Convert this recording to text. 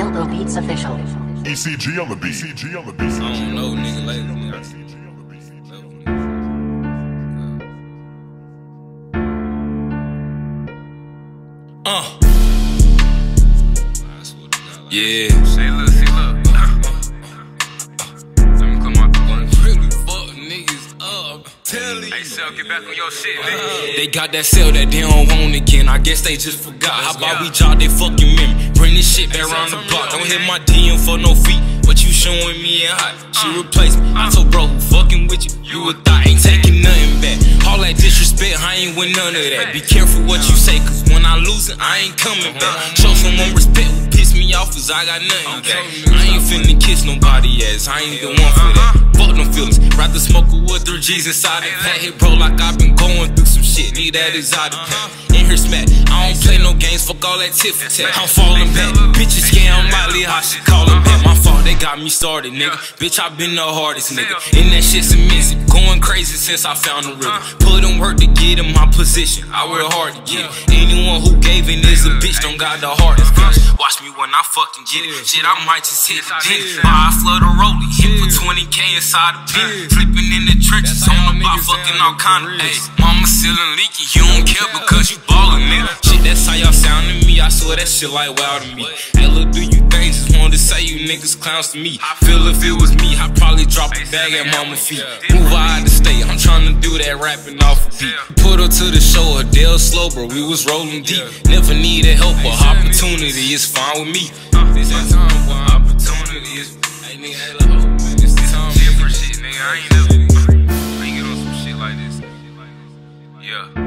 Beats official. ECG on the beat. ECG on the beat. I don't know, nigga, lately. nigga. Uh. Yeah. See, look, up. Hey. Cell, get back on your shit, nigga. Uh-huh. They got that cell that they don't want again. I guess they just forgot. How about we jog their fucking memory? Bring this shit back around the block. Don't hit my DM for no feet. What you showing me in hot? She uh. replaced me. I told bro, who fucking with you? You a thought ain't taking nothing back. All that disrespect, I ain't with none of that. Be careful what you say, cause when I lose it, I ain't coming back. Uh-huh. Show someone respect. What piss me off is I got nothing back. I ain't finna kiss nobody ass. I ain't the one for that. Uh-huh. Them feelings. Rather smoke a wood, three G's inside the pack. Hit bro like I've been going through some shit. Need that exotic pack. Uh-huh. In here smack. I don't play no games. Fuck all that tit for tat. I'm falling back. Bitches scam Miley. How she callin' back? My uh-huh. They got me started, nigga. Bitch, I been the hardest, nigga. And that shit's amazing. Going crazy since I found the rhythm. Put in work to get in my position. I work hard to get it. Anyone who gave in is a bitch. Don't got the hardest bitch. Watch me when I fucking get it. Shit, I might just hit the dick. Buy a flood of rollie. Hit for 20k inside the pin. Flipping in the trenches. On the block, fucking all kind of Hey, mama ceiling leaking. You don't care because you ballin', nigga. Shit, that's how y'all swear that shit like wild to me. Hey, look, do you things? Just wanted to say you niggas clowns to me. I Feel if it was me, I'd probably drop a bag at mama feet. Move out the state. I'm trying to do that rapping off a beat. Put her to the show, Adele slow, bro. We was rolling deep. Never needed help or opportunity. It's fine with me. This that time for opportunity is. Hey, nigga, hey, look. Different shit, nigga. I ain't never. I ain't get on some shit like this. Yeah.